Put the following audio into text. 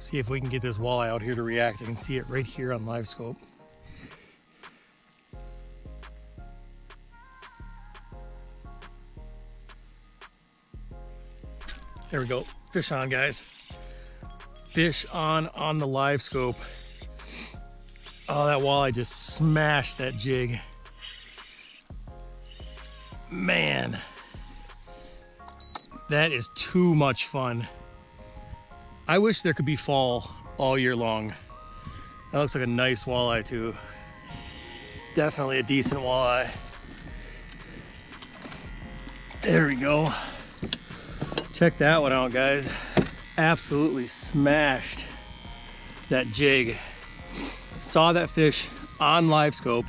See if we can get this walleye out here to react. I can see it right here on Livescope. There we go. Fish on, guys. Fish on on the Livescope. Oh, that walleye just smashed that jig. Man, that is too much fun. I wish there could be fall all year long. That looks like a nice walleye too. Definitely a decent walleye. There we go. Check that one out, guys. Absolutely smashed that jig. Saw that fish on Livescope